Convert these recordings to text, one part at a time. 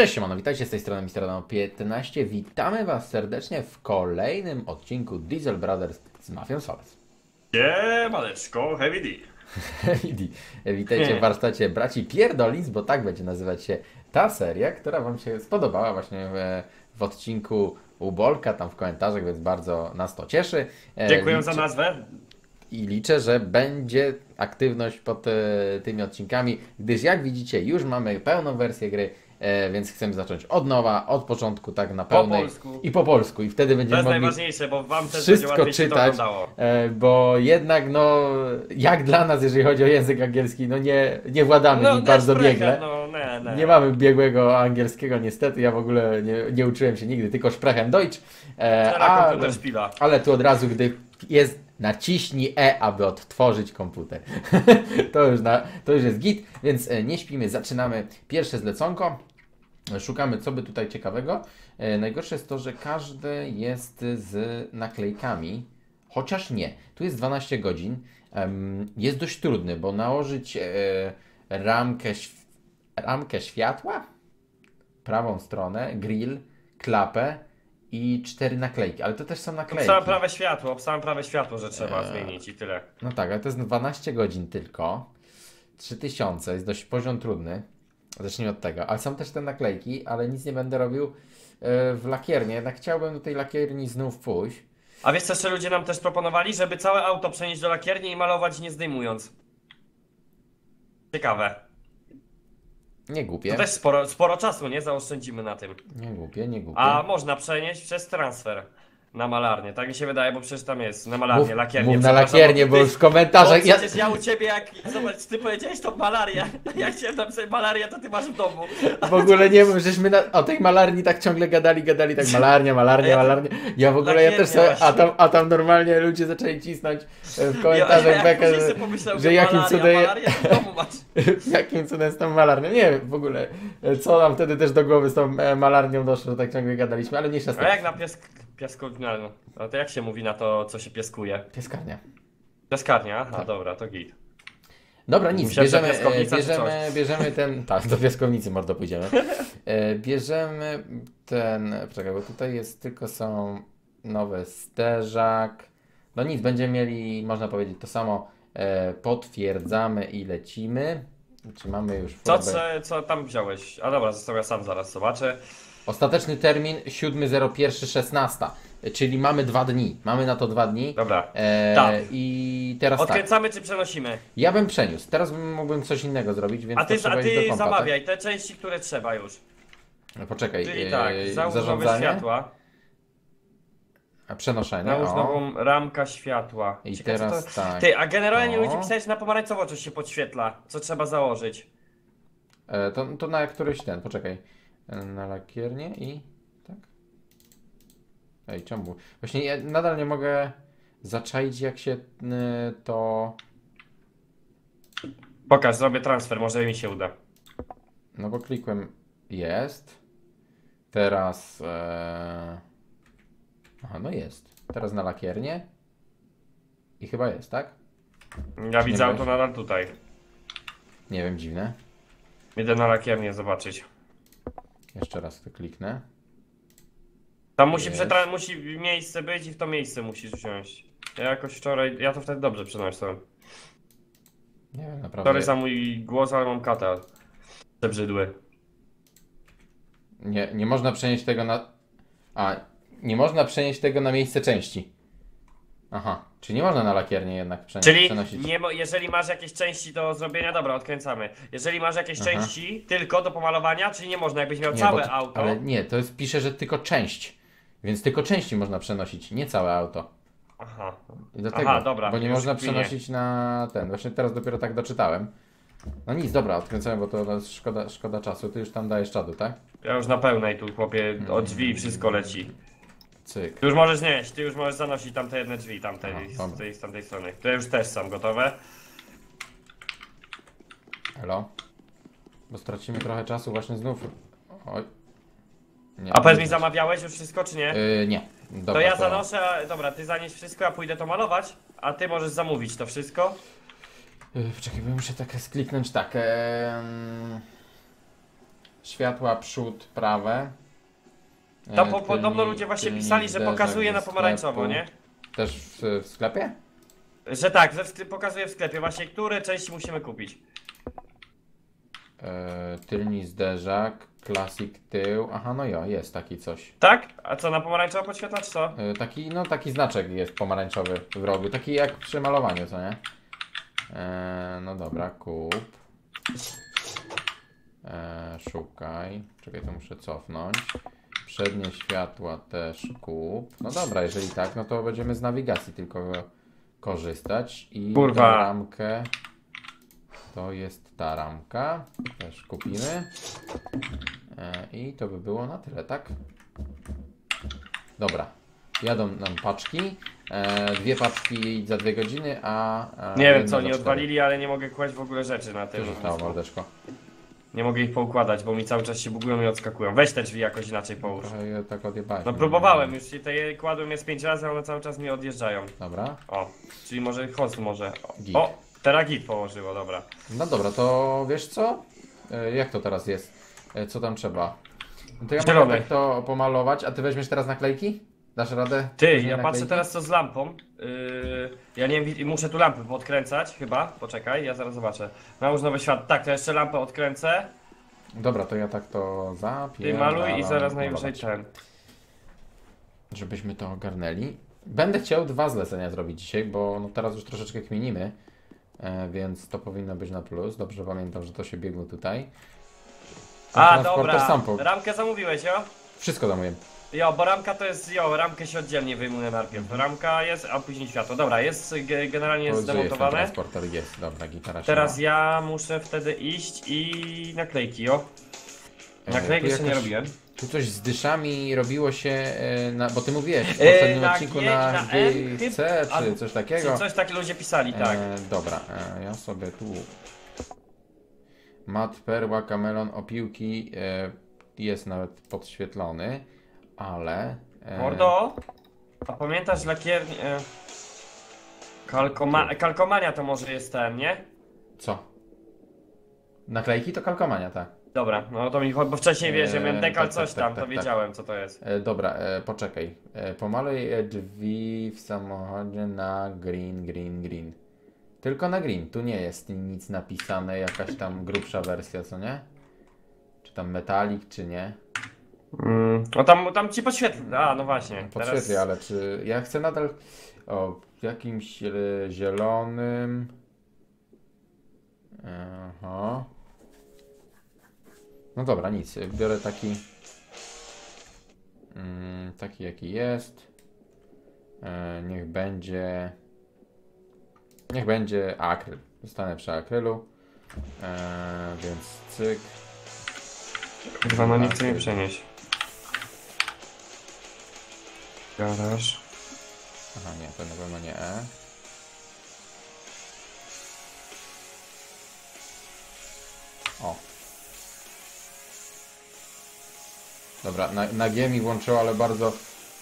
Cześć siemano, witajcie z tej strony Mr. Adamo 15. Witamy Was serdecznie w kolejnym odcinku Diesel Brothers z Mafią Soles. Siemaneczko, Heavy D. Witajcie w warsztacie braci Pierdolic, bo tak będzie nazywać się ta seria, która Wam się spodobała właśnie w, w odcinku u Bolka, tam w komentarzach, więc bardzo nas to cieszy. E, Dziękuję liczę, za nazwę. I liczę, że będzie aktywność pod e, tymi odcinkami, gdyż jak widzicie już mamy pełną wersję gry, e, więc chcemy zacząć od nowa, od początku, tak na pełnej. polsku. I po polsku. I wtedy To będziemy jest mogli najważniejsze, bo wam też wszystko czytać, e, bo jednak no, jak dla nas, jeżeli chodzi o język angielski, no nie, nie władamy nim też bardzo trochę, biegle. No, nie, mamy biegłego angielskiego niestety, ja w ogóle nie, nie uczyłem się nigdy, tylko Sprechen Deutsch. E, szpila. ale tu od razu, gdy jest naciśnij E, aby odtworzyć komputer. to, już na, to już jest git, więc e, nie śpimy, zaczynamy pierwsze zleconko. Szukamy, co by tutaj ciekawego. E, najgorsze jest to, że każdy jest z naklejkami, chociaż nie. Tu jest 12 godzin. Jest dość trudny, bo nałożyć e, ramkę, ramkę światła, prawą stronę, grill, klapę i cztery naklejki. Ale to też są naklejki. Obstałem prawe światło, obstałem prawe światło, że trzeba Eee. zmienić i tyle. No tak, ale to jest 12 godzin tylko. 3000, jest dość poziom trudny. Zacznijmy od tego. Ale są też te naklejki, ale nic nie będę robił e, w lakierni. Jednak chciałbym do tej lakierni znów pójść. A wiesz co jeszcze ludzie nam też proponowali? Żeby całe auto przenieść do lakierni i malować nie zdejmując. Ciekawe. Nie głupie. To też sporo, sporo czasu, nie? Zaoszczędzimy na tym. Nie głupie, nie głupie. A można przenieść przez transfer na malarnię. Tak mi się wydaje, bo przecież tam jest na malarnię, mów, lakiernię. mów na lakiernię, bo już w komentarzach... Bo Ja, przecież ja u ciebie jak, zobacz, ty powiedziałeś to malaria, ja chciałem napisać malaria, to ty masz w domu. w ogóle nie wiem, żeśmy na, o tej malarni tak ciągle gadali, gadali tak malarnia, malarnia, Ja malarnia. Ja w ogóle, ja też sobie, a tam, a tam normalnie ludzie zaczęli cisnąć e, w komentarzach ja, ja że, sobie że jakim malaria, cudem... malaria to w domu masz. Jakim cudem z tą malarnią? Nie wiem w ogóle, e, co nam wtedy też do głowy z tą e, malarnią doszło, że tak ciągle gadaliśmy, ale z A jak na piesk... piaskowniarzu? No to jak się mówi na to, co się pieskuje? Pieskarnia. Piaskarnia? Aha, Tak. dobra, to git. Dobra, nic, Myślałem, że bierzemy, e, piaskownica czy bierzemy, bierzemy ten, tak, do piaskownicy mordo pójdziemy. E, Bierzemy ten, poczekaj, bo tutaj jest, tylko są nowe sterzak. No nic, będziemy mieli, można powiedzieć, to samo, e, potwierdzamy i lecimy. Czy mamy już Co, formę? co, co tam wziąłeś? A dobra, został ja sam zaraz zobaczę. Ostateczny termin 7.01.16, czyli mamy dwa dni, mamy na to dwa dni. Dobra. E, Tak. I teraz tak, Odkręcamy czy przenosimy? ja bym przeniósł, teraz bym- mógłbym coś innego zrobić, więc A ty, a ty kompa, zamawiaj te części, które trzeba już. tak? Poczekaj, Czyli e, tak, załóż nowe światła. a przenoszenie, Załóż o. nową ramka światła. I Ciekawe, teraz to... tak, Ty, a generalnie O. ludzie pisałeś na pomarańczowo, coś się podświetla. Co trzeba założyć? e, to, to na któryś ten, poczekaj, E, na lakiernię i tak. Ej, czemu? Właśnie ja nadal nie mogę zaczaić jak się e, to, Pokaż, zrobię transfer, może mi się uda. no bo klikłem jest, teraz, e... aha, no jest, teraz na lakiernię i chyba jest, tak? Ja Czy widzę auto nadal tutaj. Nie wiem, dziwne. Idę na lakiernię zobaczyć. Jeszcze raz to kliknę. Tam musi, Jest. przetra- musi miejsce być i w to miejsce musisz wziąć. Ja jakoś wczoraj, ja to wtedy dobrze przynosiłem. Nie wiem, naprawdę. Sorry za mój głos, ale mam kata. Te brzydły. Nie, nie można przenieść tego na. A, nie można przenieść tego na miejsce części. Aha, czyli nie można na lakiernię jednak przenie- Czyli przenosić. nie, mo- jeżeli masz jakieś części do zrobienia, dobra, odkręcamy. Jeżeli masz jakieś Aha. części tylko do pomalowania, czyli nie można, jakbyś miał Nie, całe to- auto. Ale nie, to jest, pisze, że tylko część. Więc tylko części można przenosić, nie całe auto. Aha. I do Aha, tego, dobra, bo nie już można kminie. przenosić na ten. Właśnie teraz dopiero tak doczytałem. No nic, dobra, odkręcamy, bo to szkoda, szkoda czasu. Ty już tam dajesz czadu, tak? Ja już na pełnej tu chłopie od drzwi wszystko leci. Cyk. Ty już możesz nieść, ty już możesz zanosić tamte jedne drzwi, tamte Aha, z, tej, z tamtej strony. To już też są gotowe. Hello? Bo stracimy trochę czasu właśnie znów. Oj. Nie, A powiedz mi, znać. zamawiałeś już wszystko, czy nie? Yy, nie. Dobra, to ja zanoszę, a- dobra, ty zanieś wszystko, ja pójdę to malować, a ty możesz zamówić to wszystko. Yy, Poczekaj, bo muszę tak skliknąć tak. em, światła przód prawe. To E, po, podobno ludzie właśnie pisali, że pokazuje na pomarańczowo, nie? Też w, w sklepie? Że tak, że w, pokazuje w sklepie właśnie, które części musimy kupić. E, tylni zderzak, klasik tył. Aha, no jo, jest taki coś. Tak? A co, na pomarańczowo podświetla, czy co? E, taki, no taki znaczek jest pomarańczowy w rogu. Taki jak przy malowaniu, co nie? E, no dobra, kup. E, szukaj. Czekaj, to muszę cofnąć. Przednie światła też kup. No dobra, jeżeli tak, no to będziemy z nawigacji tylko korzystać. I Kurwa. ramkę. To jest ta ramka. Też kupimy. E, I to by było na tyle, tak? Dobra. Jadą nam paczki. E, dwie paczki za dwie godziny, a. a Nie wiem co oni odwalili, ale nie mogę kłaść w ogóle rzeczy na Co tym. się stało, mordeczko? Nie mogę ich poukładać, bo mi cały czas się bugują i odskakują. Weź te drzwi jakoś inaczej połóż. Trochę je tak odjebałeś. No próbowałem, już się te je kładłem jest 5 razy, a one cały czas mi odjeżdżają. Dobra. O, czyli może host może. O, Git. o teraz git położyło, dobra. No dobra, to wiesz co? E, jak to teraz jest? E, co tam trzeba? No to ja mogę Zielony. tak to pomalować, a ty weźmiesz teraz naklejki? Dasz radę? Ty, ja patrzę teraz. co z lampą. Yy, ja nie wiem, wi- muszę tu lampy podkręcać chyba. Poczekaj, ja zaraz zobaczę. Nałóż nowy świat. Tak, to jeszcze lampę odkręcę. Dobra, to ja tak to Ty zapieram. maluj i zaraz najwyżej ten. Żebyśmy to ogarnęli. Będę chciał dwa zlecenia zrobić dzisiaj, bo no teraz już troszeczkę kminimy, e, więc to powinno być na plus. Dobrze pamiętam, że to się biegło tutaj. A, dobra. sam po- Ramkę zamówiłeś, jo? Wszystko zamówiłem. Jo, bo ramka to jest, jo, ramkę się oddzielnie wyjmuje najpierw. Ramka jest, a później światło. Dobra, jest, ge- generalnie jest Powiedz, że jest ten zdemontowane. transporter jest, dobra, gitara Teraz ja muszę wtedy iść i naklejki, jo. E, Naklejki tu jeszcze nie jakaś- robiłem. Tu coś z dyszami robiło się, e, na, bo ty mówiłeś w E, poprzednim na odcinku G- na, na M GC chyba- czy coś Czy takiego. coś tak ludzie pisali, tak. E, dobra, e, ja sobie tu mat, perła, kamelon, opiłki e, jest nawet podświetlony, ale e, Mordo? A pamiętasz lakierni... E... Kalkoma... Kalkomania to może jest ten, nie? co? Naklejki to kalkomania, tak. Dobra, no to mi chodzi, bo wcześniej wiesz, ja miałem Eee, dekal tak, coś tak, tam, tak, to wiedziałem co to jest. E, dobra, e, poczekaj. E, pomaluj e, drzwi w samochodzie na green, green, green. Tylko na green. Tu nie jest nic napisane, jakaś tam grubsza wersja, co nie? Czy tam metalik, czy nie? Mm, no tam, tam ci podświetli. A, no właśnie. Podświetli, Teraz... ale czy ja chcę nadal o jakimś zielonym. Aha. No dobra, nic. Biorę taki. Mm, taki jaki jest. E, niech będzie. Niech będzie akryl. Zostanę przy akrylu. E, więc cyk. Kurwa, no nie chcę przenieść. Garaż. Aha, nie, to na pewno nie E. O. Dobra, na, na G mi włączyło, ale bardzo,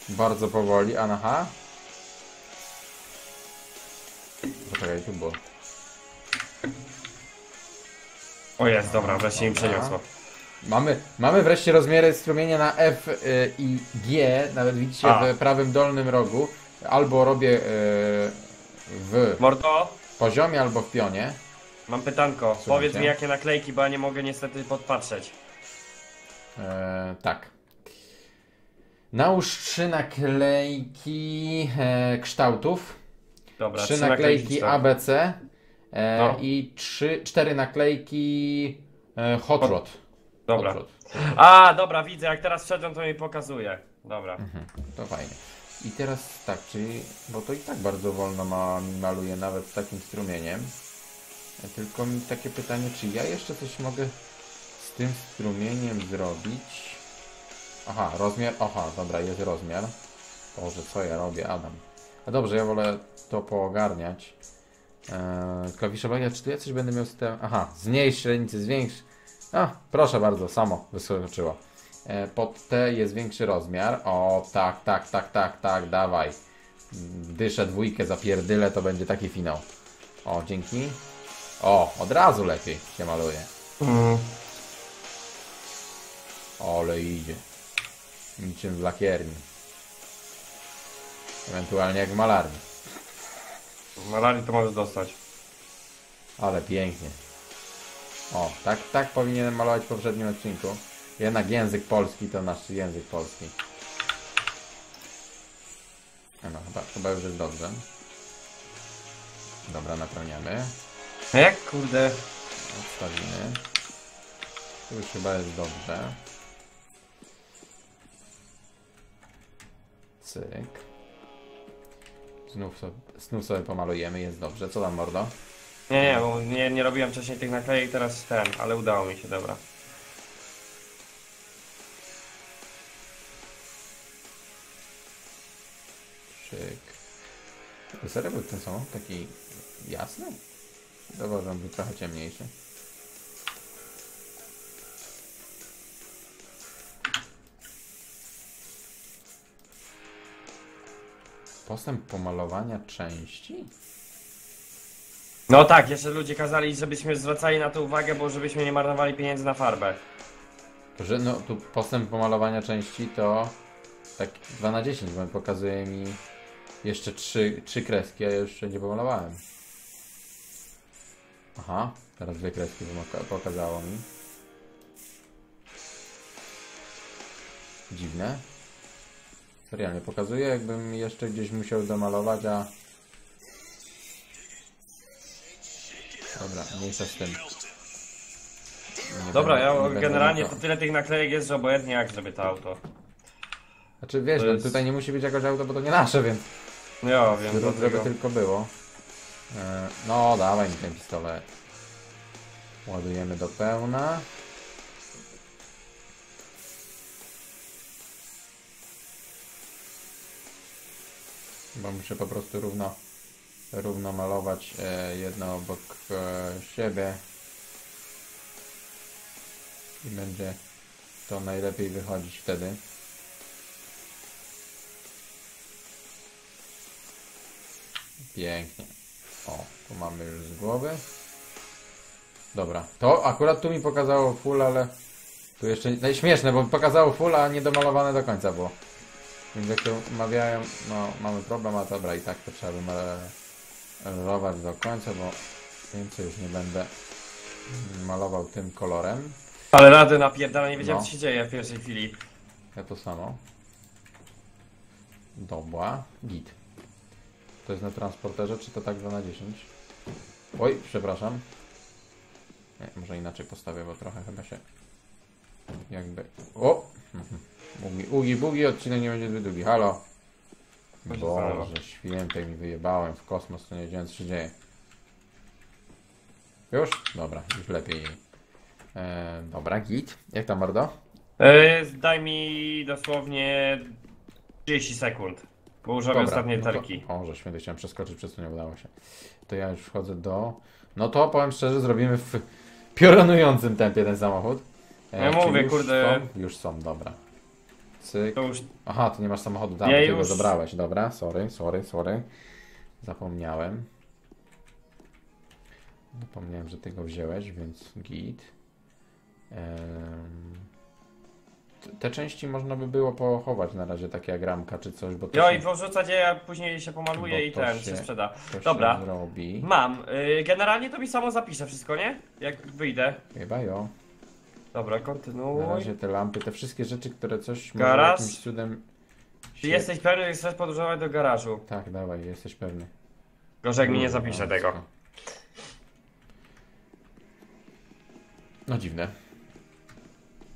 bardzo powoli. A na H? Poczekaj, tu było. O jest, dobra, wreszcie mi Dobra. przeniosło. Mamy, mamy wreszcie rozmiary strumienia na F y, i G, nawet widzicie A. w prawym dolnym rogu. Albo robię y, w Mordo, poziomie, albo w pionie. mam pytanko. Słucham Powiedz mi jakie naklejki, bo ja nie mogę niestety podpatrzeć. E, tak. Nałóż trzy naklejki e, kształtów. Dobra, trzy naklejki. ABC e, No. i trzy, cztery naklejki e, Hot Hot- Rod. Dobra. A, dobra, widzę, jak teraz wszedłem, to mi pokazuje. Dobra. Mhm, to fajnie. I teraz tak, czyli, bo to i tak bardzo wolno ma, maluje nawet z takim strumieniem. Tylko mi takie pytanie, czy ja jeszcze coś mogę z tym strumieniem zrobić? Aha, rozmiar, aha, dobra, jest rozmiar. Boże, co ja robię, Adam? A dobrze, ja wolę to poogarniać. Eee, klawiszowania, czy tu ja coś będę miał z tym? Aha, zmniejsz średnicy, zwiększ. A, proszę bardzo, samo wyskoczyło. E, pod T jest większy rozmiar. O, tak, tak, tak, tak, tak, dawaj. Dyszę dwójkę, zapierdylę, to będzie taki finał. O, dzięki. O, od razu lepiej się maluje. Mm. Ole idzie. Niczym w lakierni. Ewentualnie jak w malarni. W malarii to możesz dostać. Ale pięknie. O, tak, tak powinienem malować w poprzednim odcinku. Jednak język polski to nasz język polski. No, chyba, chyba już jest dobrze. Dobra, napełniamy. A jak kurde? Odstawimy. Tu już chyba jest dobrze. Cyk. Znów znów sobie pomalujemy, jest dobrze. Co tam, mordo? Nie, nie, bo nie, nie robiłem wcześniej tych naklejek, teraz ten, ale udało mi się, dobra. Szyk. Serio był ten samochód taki jasny? On był trochę ciemniejszy. Postęp pomalowania części? No tak, jeszcze ludzie kazali, żebyśmy zwracali na to uwagę, bo żebyśmy nie marnowali pieniędzy na farbę. Że no tu postęp pomalowania części to tak 2 na 10, bo pokazuje mi jeszcze 3, trzy kreski, a ja już wszędzie pomalowałem. Aha, teraz dwie kreski pokazało mi. Dziwne. Realnie pokazuje, jakbym jeszcze gdzieś musiał domalować, a... Dobra, mniejsza z tym. Nie Dobra, będę- ja nie generalnie to tyle tych naklejek jest, że obojętnie jak zrobię to auto. Znaczy wiesz, To no, jest- tutaj nie musi być jakoś auto, bo to nie nasze, więc No ja wiem, żeby, żeby tylko było. E, no, dawaj mi ten pistolet. Ładujemy do pełna. Bo muszę po prostu równo, równo malować e, jedno obok e, siebie. I będzie to najlepiej wychodzić wtedy. Pięknie. O, tu mamy już z głowy. Dobra, to akurat tu mi pokazało full, ale tu jeszcze no, śmieszne, bo pokazało full, a niedomalowane do końca było. Więc jak to mawiają, no mamy problem, a dobra i tak to trzeba wymalować do końca, bo więcej już nie będę malował tym kolorem. Ale rady napierdala, nie wiedziałem No. co się dzieje w pierwszej chwili. Ja to samo. Dobra, git. To jest na transporterze, czy to tak 2 na 10? Oj, przepraszam. Nie, może inaczej postawię, bo trochę chyba się jakby... O! Ugi, ugi, bugi, odcinek nie będzie zbyt długi. Halo! Co się stało? Boże, świętej mi wyjebałem w kosmos, to nie wiedziałem co się dzieje. Już? Dobra, już lepiej. E, dobra, git. Jak tam, mordo? Yy, daj mi dosłownie 30 sekund. Bo już robię Dobra, ostatnie no to- literki. O, że święty chciałem przeskoczyć, przez to nie udało się. To ja już wchodzę do... No to powiem szczerze, zrobimy w piorunującym tempie ten samochód. Ja czy mówię, już kurde. Są? Już są, dobra. Cyk. To już Aha, ty nie masz samochodu, tam, Ja ty go już- zabrałeś, dobra, sorry, sorry, sorry. Zapomniałem. Zapomniałem, że ty go wziąłeś, więc git. Em, t- Te części można by było pochować na razie, takie jak ramka czy coś, bo to Jo się, i wrzucać je, a później się pomaluje Bo i to ten się- się sprzeda. to się Dobra. zrobi. Mam. Yy, generalnie to mi samo zapisze wszystko, nie? Jak wyjdę. Chyba jo. Dobra, Na kontynuuj. razie te lampy, te wszystkie rzeczy, które coś Garaż? może jakimś cudem... Czy się- jesteś pewny, że chcesz podróżować do garażu? Tak, dawaj, jesteś pewny. Gorzej jak mi nie Kurwa, zapisze tego. No dziwne.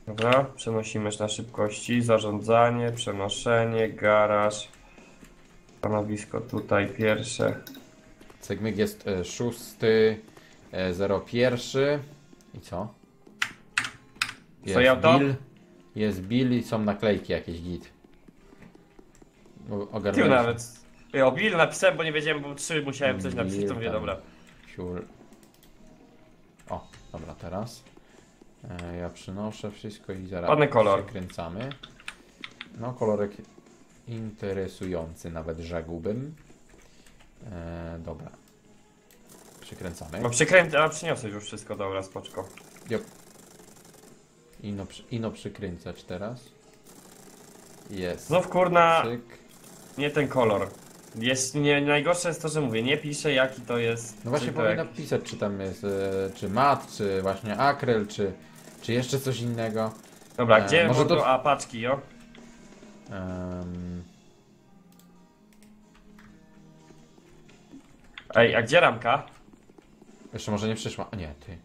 Dobra, przenosimy na szybkości, zarządzanie, przenoszenie, garaż. Stanowisko tutaj pierwsze. Cegmyk jest e, szósty, e, zero pierwszy. I co? Stoi auto? Bill. Jest Bill i są naklejki jakieś git. Ty Ogarnąłeś? nawet. Ty, o Bill napisałem, bo nie wiedziałem, bo trzy musiałem coś napisać, to mówię, Bill, dobra. Siul. O, dobra, teraz. E, ja przynoszę wszystko i zaraz Ładny kolor. przekręcamy. No, kolorek interesujący, nawet rzekłbym. E, dobra. Przykręcamy. Bo przykręt, a przyniosłeś już wszystko, dobra, spoczko. Jop. Ino, przy- ino przykręcać teraz. Jest. Znów kurna, Cyk. nie ten kolor. Jest, nie, najgorsze jest to, że mówię, nie piszę jaki to jest. No właśnie powinno jak- pisać, czy tam jest, e, czy mat, czy właśnie akryl, czy, czy jeszcze coś innego. Dobra, E, gdzie może to- to... A, paczki, jo? Em, Ej, a gdzie ramka? jeszcze może nie przyszła. A nie, ty.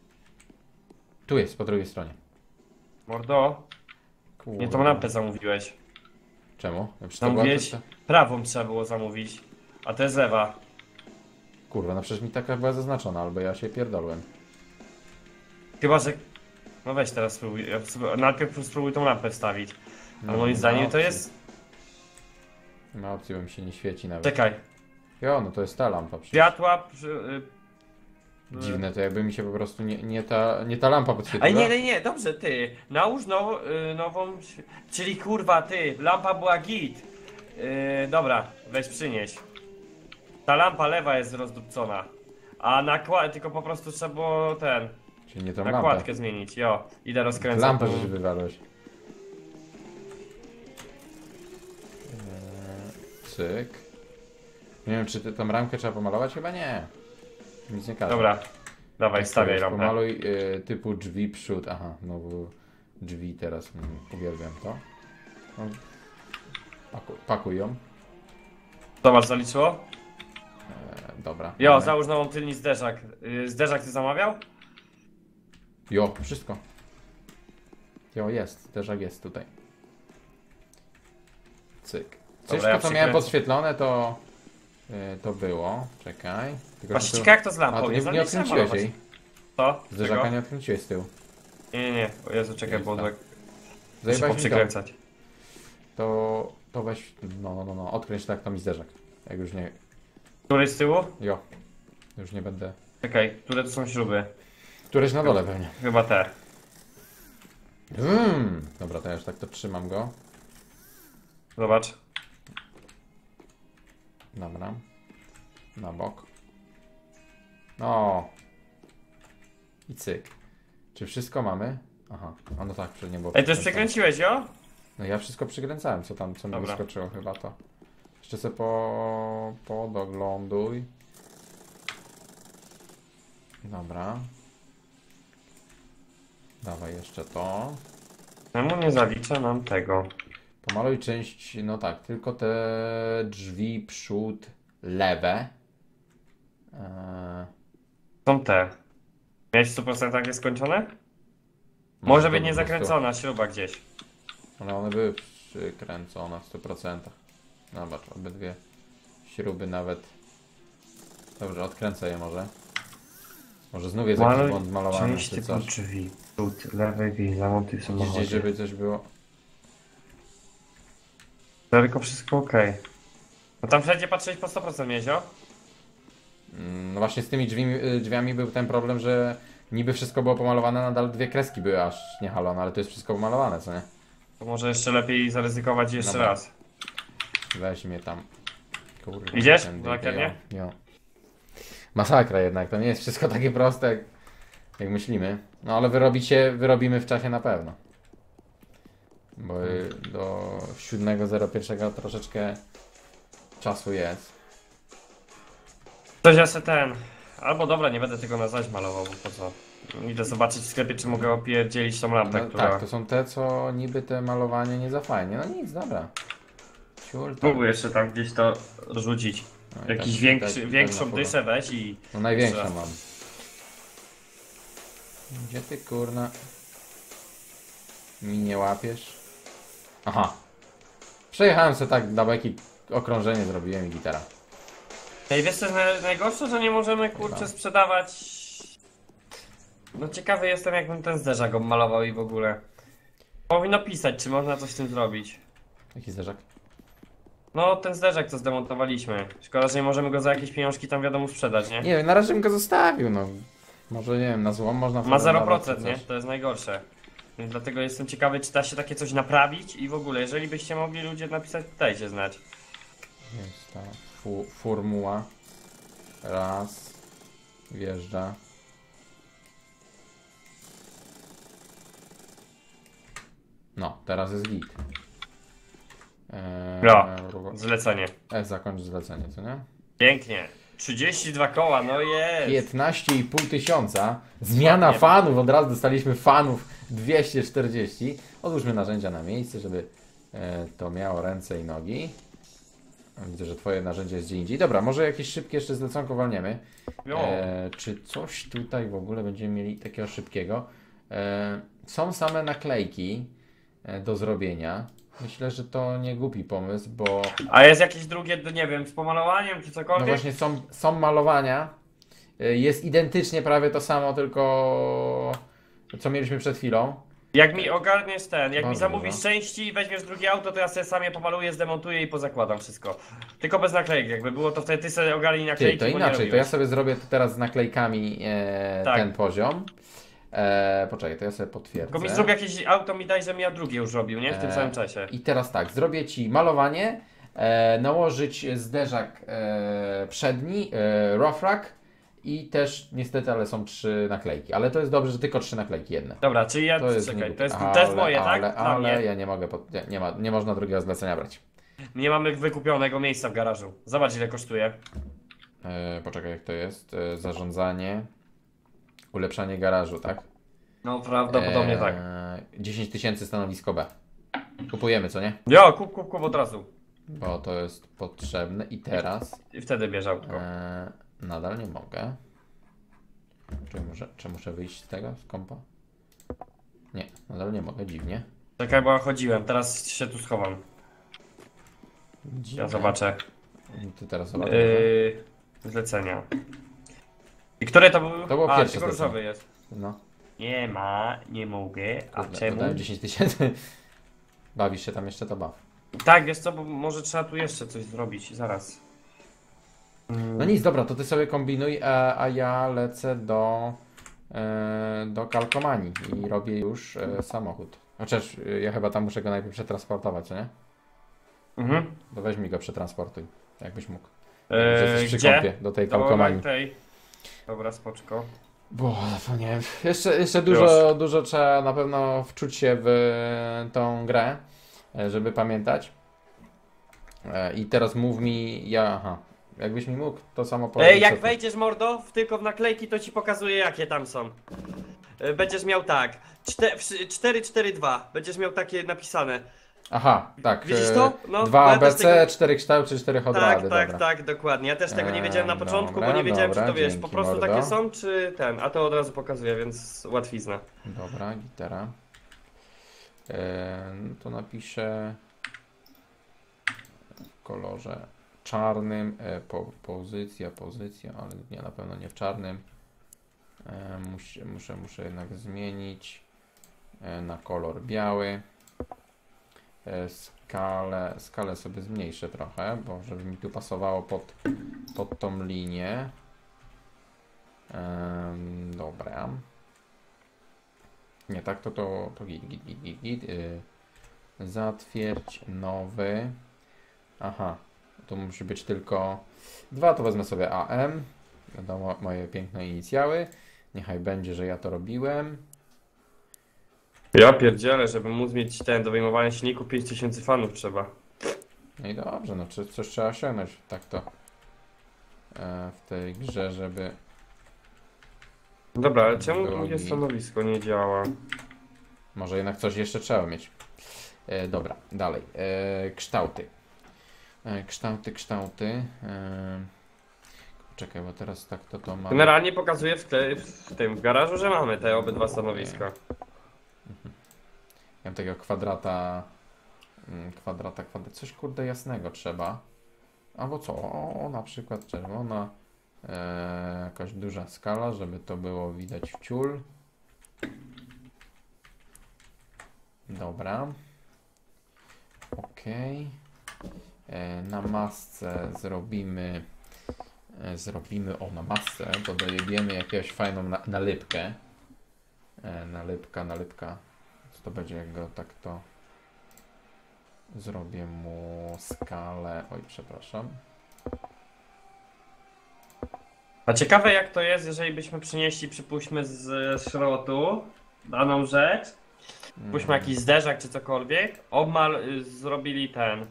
Tu jest, po drugiej stronie. Mordo, Kurwa. nie tą lampę zamówiłeś. Czemu? Ja przy to była Zamówiłeś, prawą trzeba było zamówić. A to jest lewa. Kurwa, no przecież mi taka była zaznaczona, albo ja się pierdolłem. Chyba, że... No weź teraz spróbuj, ja najpierw spróbuj tą lampę wstawić. Ale No, moim nie ma zdaniem to opcji. jest... Nie ma opcji, bo mi się nie świeci nawet. Czekaj, Jo, no to jest ta lampa przecież. światła... Przy, y, Dziwne, to jakby mi się po prostu nie, nie, ta, nie ta lampa podświetliła. Ej, nie, nie, nie, dobrze, ty. Nałóż now, y, nową. Czyli kurwa, ty. Lampa była git. Y, dobra, weź przynieś. Ta lampa lewa jest rozdupcona. A nakład, tylko po prostu trzeba było ten. Czyli nie tą lampę. Nakładkę zmienić. Jo, idę rozkręcać. Lampę żeś wywalłeś. Eee, Cyk. Nie wiem, czy tą ramkę trzeba pomalować? Chyba nie. Nic nie każe. Dobra, dawaj, Tak, stawiaj lampę. Pomaluj y, typu drzwi przód. Aha, znowu drzwi teraz. Mm, uwielbiam to. No, paku, pakuj ją. Zobacz, zaliczyło? E, dobra. Jo, mamy. załóż nową tylni zderzak. Y, zderzak ty zamawiał? Jo, wszystko. Jo, jest. Jak jest tutaj. Cyk. Wszystko, ja co miałem podświetlone, to y, to było. Czekaj. Tylko, Właśnie ciekawe jak to z A, lampą. to nie, nie zaliczyłem odkręciłeś jej. Co? Zderzaka nie odkręciłeś z tyłu. Nie, nie, nie. O Jezu, czekaj, bo tak to. poprzykręcać. To, to weź, no, no, no, no, odkręć tak, to mi zderzak. Jak już nie, Który z tyłu? jo. Już nie będę. Czekaj, które to są śruby? Któreś na dole pewnie. Chyba te. Mm. Dobra, to ja już tak to trzymam go. Zobacz. Dobra. Na bok. No. I cyk. Czy wszystko mamy? Aha, a no tak, przecież nie było. Ej, to już przekręciłeś, jo? No ja wszystko przykręcałem, co tam, co mi Dobra. wyskoczyło chyba to. Jeszcze sobie po... podogląduj. Dobra. Dawaj jeszcze to. Czemu nie zaliczę nam tego? Pomaluj część, no tak, tylko te drzwi przód lewe. Eee, Są te. Miałeś w 100% nieskończone? Może to być po prostu- niezakręcona śruba gdzieś. Ale one były przykręcone w 100%. Zobacz, obydwie śruby nawet. Dobrze, odkręcę je może. Może znów jest jakiś błąd malowany czy coś. drzwi. Przód, lewej i zamontuj w Gdzieś, samochodzie. żeby coś było. Tylko wszystko ok. No tam wszędzie patrzeć po 100% miezio? No właśnie z tymi drzwi, y, drzwiami był ten problem, że niby wszystko było pomalowane, nadal dwie kreski były aż niehalone, ale to jest wszystko pomalowane, co nie? To może jeszcze lepiej zaryzykować jeszcze Dobra. raz. Weź mnie tam. Kurwa, Idziesz lakierni? jo, jo. Masakra jednak, to nie jest wszystko takie proste, jak, jak myślimy. No ale wyrobić się, wyrobimy w czasie na pewno. Bo y, do 7.01 troszeczkę czasu jest. Coś ja se ten. Albo dobra, nie będę tego na zaś malował, bo po co? Idę zobaczyć w sklepie, czy mogę opierdzielić tą lampę, No, która... tak, to są te, co niby te malowanie nie za fajnie. No nic, dobra. Ciul. Spróbuj jeszcze tam gdzieś to rzucić. No Jakiś tak- większy, tak- większą tak dyszę weź i... No największą mam. Gdzie ty kurna? Mi nie łapiesz? Aha. Przejechałem sobie tak dla beki okrążenie zrobiłem i gitara. Ej, wiesz co jest naj- najgorsze, że nie możemy kurczę sprzedawać... No ciekawy jestem jakbym ten zderzak obmalował i w ogóle. Powinno pisać, czy można coś z tym zrobić. Jaki zderzak? No ten zderzak co zdemontowaliśmy. Szkoda, że nie możemy go za jakieś pieniążki tam wiadomo sprzedać, nie? Nie wiem, na razie bym go zostawił, no. Może nie wiem, na złom można Ma wtedy dawać 0%, czy nie? coś. To jest najgorsze. Więc dlatego jestem ciekawy, czy da się takie coś naprawić i w ogóle, jeżeli byście mogli ludzie napisać, dajcie znać. Jest ta fu formuła. Raz. Wjeżdża. No, teraz jest git. Eee, No. Zlecenie. E, zakończ zlecenie, co nie? Pięknie. 32 koła, no jest. 15,5 tysiąca. Zmiana Ładnie. fanów, od razu dostaliśmy fanów 240. Odłóżmy narzędzia na miejsce, żeby e, to miało ręce i nogi. Widzę, że twoje narzędzie jest gdzie indziej. Dobra, może jakieś szybkie jeszcze zleconko walniemy. E, czy coś tutaj w ogóle będziemy mieli takiego szybkiego? E, są same naklejki e, do zrobienia. Myślę, że to nie głupi pomysł, bo A jest jakieś drugie, nie wiem, z pomalowaniem czy no cokolwiek? właśnie są, są malowania. Y, Jest identycznie prawie to samo, tylko co mieliśmy przed chwilą. Jak mi ogarniesz ten, jak mi Bardzo zamówisz dobrze. części i weźmiesz drugie auto, to ja sobie sam je pomaluję, zdemontuję i pozakładam wszystko. Tylko bez naklejek, jakby było to wtedy ty sobie ogarnij naklejki, Ty, to bo nie inaczej, to ja robiłeś. sobie zrobię teraz z naklejkami e, Tak. ten poziom. E, poczekaj, to ja sobie potwierdzę. Tylko mi zrób jakieś auto, mi daj, żebym ja drugie już robił, nie? W tym E, samym czasie. I teraz tak, zrobię Ci malowanie, e, nałożyć zderzak e, przedni, e, rough rack i też niestety, ale są trzy naklejki. Ale to jest dobrze, że tylko trzy naklejki jedne. Dobra, czyli ja, To jest czekaj, to jest, ale, to jest moje, ale, tak? Ale mnie. ja nie mogę, pod, nie, nie, ma, nie można drugiego zlecenia brać. Nie mamy wykupionego miejsca w garażu. Zobacz ile kosztuje. E, poczekaj, jak to jest? E, zarządzanie, ulepszanie garażu, tak? No prawdopodobnie E, tak. 10 tysięcy stanowisko B. Kupujemy, co nie? Jo, kup, kup, kup od razu. Bo to jest potrzebne i teraz I wtedy bierz autko. e, nadal nie mogę. Czy muszę, czy muszę wyjść z tego, z kompa? Nie, nadal nie mogę, dziwnie. Czekaj, bo ja chodziłem, teraz się tu schowam. dziwnie. Ja zobaczę. Ty teraz zobacz. Yy, zlecenia. I które to był? To było A, pierwsze zlecenie. jest. No, Nie ma, nie mogę. A kurde, czemu? dodałem 10 tysięcy. Bawisz się tam jeszcze, to baw. Tak, wiesz co, bo może trzeba tu jeszcze coś zrobić, zaraz. No nic, dobra, to ty sobie kombinuj, a, a ja lecę do, e, do kalkomanii i robię już e, samochód. Chociaż e, ja chyba tam muszę go najpierw przetransportować, co nie? Mhm. To weź mi go przetransportuj, jakbyś mógł. Eee, Że jesteś przy gdzie? kąpie, do tej Do kalkomanii. tej. Dobra, spoczko. Bo to nie wiem. Jeszcze, jeszcze dużo, dużo trzeba na pewno wczuć się w tą grę, e, żeby pamiętać. E, I teraz mów mi, ja, aha, jakbyś mi mógł, to samo Ej, powiedzieć. jak co ty- wejdziesz mordo w, tylko w naklejki, to ci pokazuję jakie tam są. E, Będziesz miał tak. 4-4-2. Będziesz miał takie napisane. Aha, tak. Widzisz e, to? No, Dwa bo ja też ABC, tego- cztery kształty, cztery Tak, tak, dobra. tak, dokładnie. Ja też tego nie wiedziałem na Eee, początku, dobra, bo nie wiedziałem, dobra, czy to wiesz, dzięki, po prostu mordo. takie są, czy ten. A to od razu pokazuję, więc łatwizna. Dobra, gitara. E, no to napiszę w kolorze czarnym, e, po, pozycja, pozycja, ale nie, na pewno nie w czarnym. E, muszę, muszę, muszę jednak zmienić e, na kolor biały. E, skalę, skalę sobie zmniejszę trochę, bo żeby mi tu pasowało pod, pod tą linię. Em, dobra. Nie, tak to to, to git, git, git, git, git. Y, zatwierdź nowy. Aha, to musi być tylko dwa, to wezmę sobie AM. Wiadomo, moje piękne inicjały. Niechaj będzie, że ja to robiłem. Ja pierdzielę, żeby móc mieć ten do wyjmowania silniku 5000 fanów trzeba. No i dobrze, no czy, coś trzeba osiągnąć tak to e, w tej grze, żeby... Dobra, ale czemu Było git. stanowisko nie działa? Może jednak coś jeszcze trzeba mieć. E, dobra, dalej. E, kształty. E, kształty, kształty. E, czekaj, bo teraz tak to to mam. Generalnie pokazuję w, w tym w garażu, że mamy te obydwa stanowiska. Ja mam takiego kwadrata. mm, Kwadrata, kwadrata. Coś kurde jasnego trzeba. Albo co? O, na przykład czerwona. E, jakaś duża skala, żeby to było widać w ciul. Dobra. Ok. E, na masce zrobimy. E, zrobimy. O, na masce to dojebiemy jakąś fajną na, nalepkę. E, nalepka, nalepka. Co to będzie, jak go tak to. Zrobię mu skalę. Oj, przepraszam. A ciekawe jak to jest, jeżeli byśmy przynieśli, przypuśćmy z szrotu daną rzecz Puśćmy jakiś zderzak czy cokolwiek. Obmal y, zrobili ten.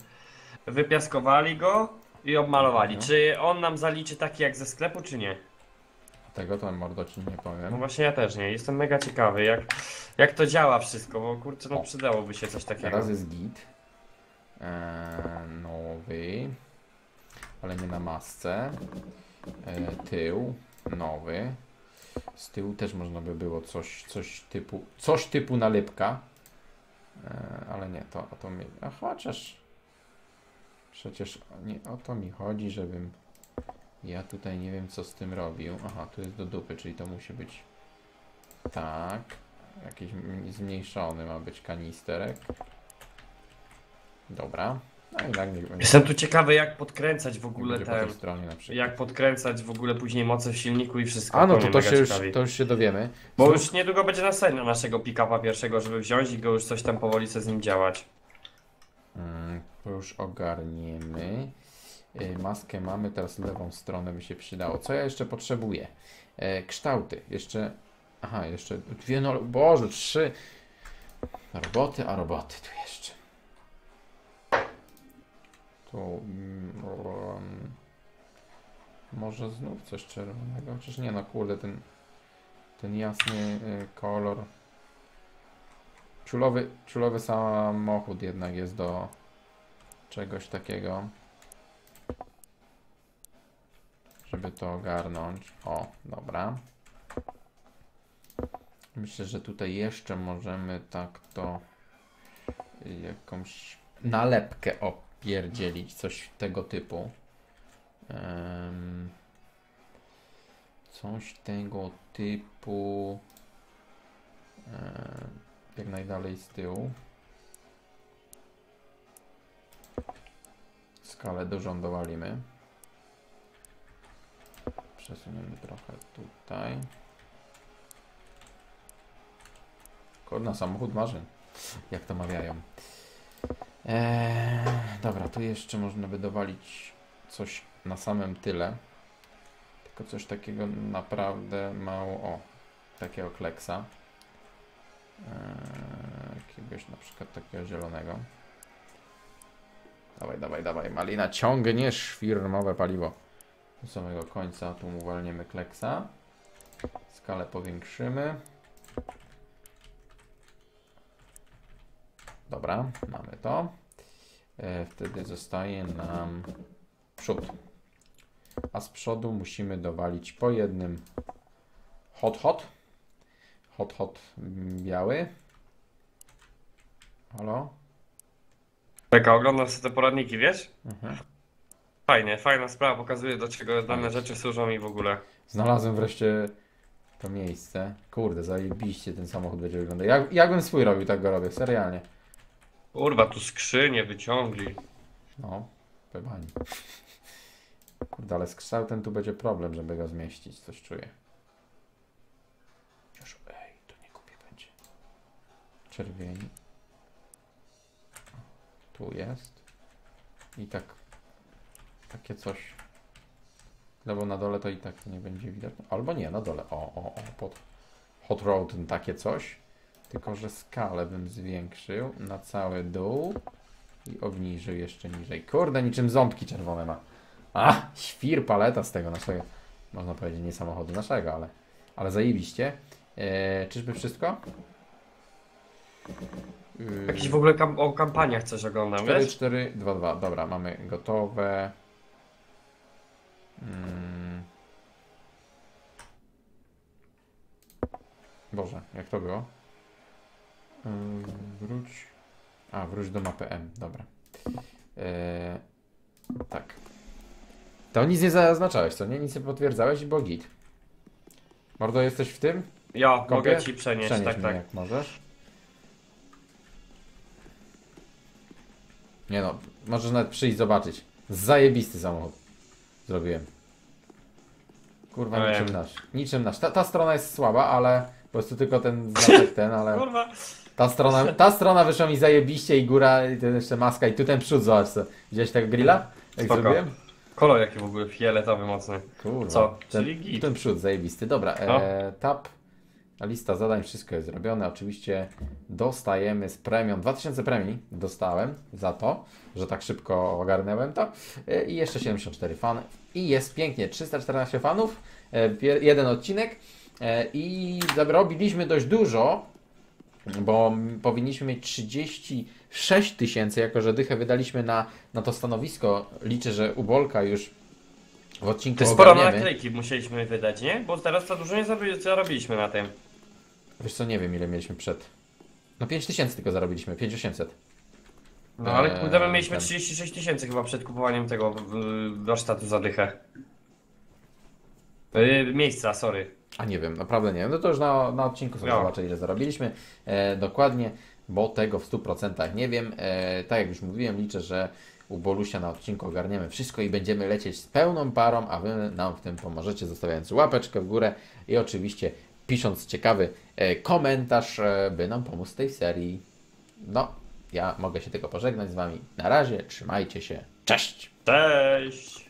Wypiaskowali go i obmalowali. Mhm. Czy on nam zaliczy taki jak ze sklepu, czy nie? Tego to mordo ci nie No powiem. właśnie ja też nie. Jestem mega ciekawy, jak, jak to działa wszystko, bo kurczę, no przydałoby się coś takiego. Teraz jest git. Eee, nowy. Ale nie na masce. Eee, tył. Nowy. Z tyłu też można by było coś, coś typu. Coś typu nalepka. Eee, ale nie, to o to mi. A chociaż. Przecież nie o to mi chodzi, żebym. Ja tutaj nie wiem co z tym robił. Aha, tu jest do dupy, czyli to musi być. Tak. Jakiś zmniejszony ma być kanisterek. Dobra. No i tak nie będzie. Jestem tu ciekawy, jak podkręcać w ogóle będzie po ten. stronie na przykład. Jak podkręcać w ogóle później moce w silniku i wszystko. A no to, to, się już, to już się dowiemy. Bo Znów- już niedługo będzie następna naszego pick-upa pierwszego, żeby wziąć i go już coś tam powoli sobie z nim działać. Mm, to już ogarniemy. Y, Maskę mamy, teraz lewą stronę by się przydało. Co ja jeszcze potrzebuję? E, kształty. Jeszcze. Aha, jeszcze dwie, no Boże, trzy. Roboty, a roboty tu jeszcze. Tu. mm, może znów coś czerwonego? Chociaż nie, no kurde, ten. Ten jasny y, kolor. Czulowy, czulowy samochód jednak jest do czegoś takiego. Żeby to ogarnąć. O, dobra. Myślę, że tutaj jeszcze możemy tak to jakąś nalepkę opierdzielić, coś tego typu. Em, coś tego typu. Em, jak najdalej z tyłu. Skalę dużą dowalimy. Przesuniemy trochę tutaj. Kurna, samochód marzeń. Jak to mawiają. Eee, dobra, tu jeszcze można by dowalić coś na samym tyle. Tylko coś takiego naprawdę mało. O, takiego kleksa. Eee, jakiegoś na przykład takiego zielonego. Dawaj, dawaj, dawaj. Malina, ciągniesz firmowe paliwo. Do samego końca tu uwalniamy kleksa. Skalę powiększymy. Dobra, mamy to. E, wtedy zostaje nam przód. A z przodu musimy dowalić po jednym hot hot. Hot hot biały. Halo? Taka, oglądam sobie te poradniki, wiesz? Mhm. Fajnie, fajna sprawa, pokazuje do czego dane rzeczy służą i w ogóle. Znalazłem wreszcie to miejsce. Kurde, zajebiście ten samochód będzie wyglądał. Jak, jakbym swój robił, tak go robię, serialnie. Kurwa, tu skrzynie wyciągli. No, pewani. Kurde, ale z kształtem tu będzie problem, żeby go zmieścić, coś czuję. Już, Czerwieni. Tu jest. I tak, takie coś. No bo na dole to i tak nie będzie widać. Albo nie, na dole. O, o, o, pod Hot Road takie coś. Tylko, że skalę bym zwiększył na cały dół i obniżył jeszcze niżej. Kurde, niczym ząbki czerwone ma. A, świr paleta z tego naszego, można powiedzieć, nie samochodu naszego, ale, ale zajebiście. Eee, czyżby wszystko? Yy, Jakiś w ogóle kam o kampaniach coś oglądam, 4, wiesz? 4, 2, 2. Dobra, mamy gotowe. Mm. Boże, jak to było? Yy, wróć. A, wróć do mapy M, dobra. Eee, tak. To nic nie zaznaczałeś, co nie? Nic nie potwierdzałeś i było git. Mordo, jesteś w tym? Ja, Kopie? mogę ci przenieść, Przenieś tak, mnie tak. jak możesz. Nie no, możesz nawet przyjść zobaczyć. Zajebisty samochód. Zrobiłem. Kurwa, niczym jak? nasz. Niczym nasz. Ta, ta strona jest słaba, ale po prostu tylko ten znaczek ten, ale Kurwa, ta strona, ta strona wyszła mi zajebiście i góra, i to jeszcze maska i tu ten przód, zobacz co. Widziałeś tego grilla? Jak Spoko. zrobiłem? kolor jaki w ogóle fioletowy mocny. Kurwa. Co? Ten, Czyli git. ten przód zajebisty. Dobra, No. e, tap, Lista zadań, wszystko jest zrobione. Oczywiście dostajemy z premią, 2000 premii dostałem za to, że tak szybko ogarnęłem to. I jeszcze 74 fanów. I jest pięknie, 314 fanów, e, jeden odcinek. E, I zarobiliśmy dość dużo, bo powinniśmy mieć 36 tysięcy, jako że dychę wydaliśmy na, na to stanowisko. Liczę, że u Bolka już w odcinku Ty sporo na ogarniemy. naklejki musieliśmy wydać, nie? Bo teraz za dużo nie zarobi- zarobiliśmy na tym. Wiesz co, nie wiem ile mieliśmy przed. No 5 tysięcy tylko zarobiliśmy, 5800. No ale Eee, kurde, my mieliśmy ten. 36 tysięcy chyba przed kupowaniem tego warsztatu za dychę. Y, miejsca, sorry. A nie wiem, naprawdę nie wiem. No to już na, na odcinku sobie No. zobaczę ile zarobiliśmy. E, dokładnie, bo tego w 100% nie wiem. E, tak jak już mówiłem, liczę, że u Bolusia na odcinku ogarniemy wszystko i będziemy lecieć z pełną parą, a Wy nam w tym pomożecie, zostawiając łapeczkę w górę i oczywiście pisząc ciekawy e, komentarz, e, by nam pomóc tej serii. No, ja mogę się tylko pożegnać z Wami. Na razie, trzymajcie się. Cześć! Cześć!